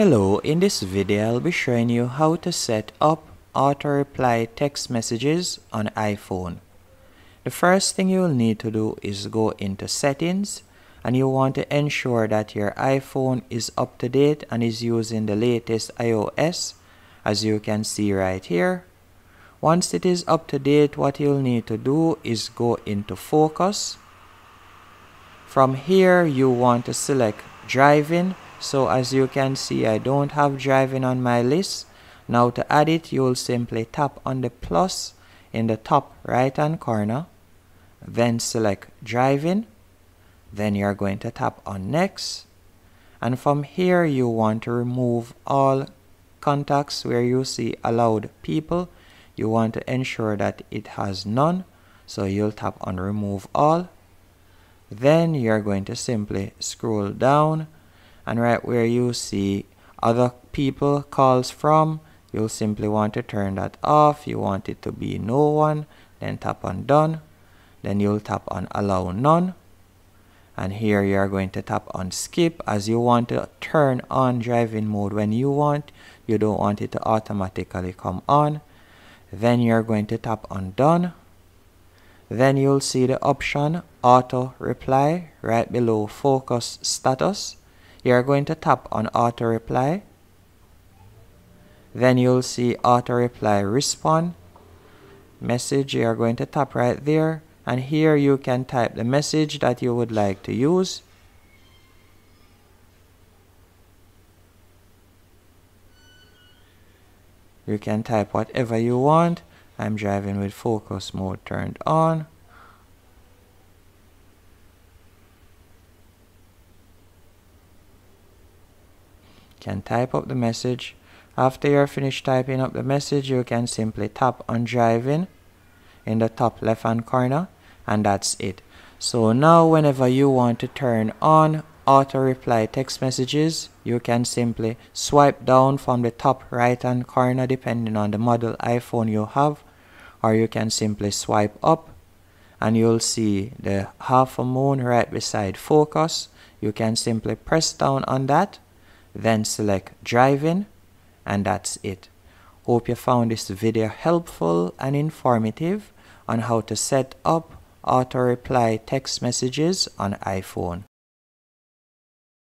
Hello, in this video I'll be showing you how to set up auto reply text messages on iPhone. The first thing you'll need to do is go into settings and you want to ensure that your iPhone is up to date and is using the latest iOS as you can see right here. Once it is up to date what you'll need to do is go into focus. From here you want to select driving so as you can see I don't have driving on my list. Now to add it you'll simply tap on the plus in the top right hand corner then select driving then you're going to tap on next. And from here you want to remove all contacts where you see allowed people. You want to ensure that it has none. So you'll tap on remove all. Then you're going to simply scroll down and right where you see other people calls from you'll simply want to turn that off. You want it to be no one then tap on done. Then you'll tap on allow none. And here you are going to tap on skip. As you want to turn on driving mode when you want you don't want it to automatically come on. Then you're going to tap on done. Then you'll see the option auto reply right below focus status you're going to tap on auto reply then you'll see auto reply respond. Message you're going to tap right there. And here you can type the message that you would like to use. You can type whatever you want. I'm driving with focus mode turned on can type up the message. After you're finished typing up the message, you can simply tap on driving in the top left hand corner and that's it. So now whenever you want to turn on auto reply text messages, you can simply swipe down from the top right hand corner depending on the model iPhone you have or you can simply swipe up and you'll see the half a moon right beside focus. You can simply press down on that then select driving and that's it. Hope you found this video helpful and informative on how to set up auto reply text messages on iPhone.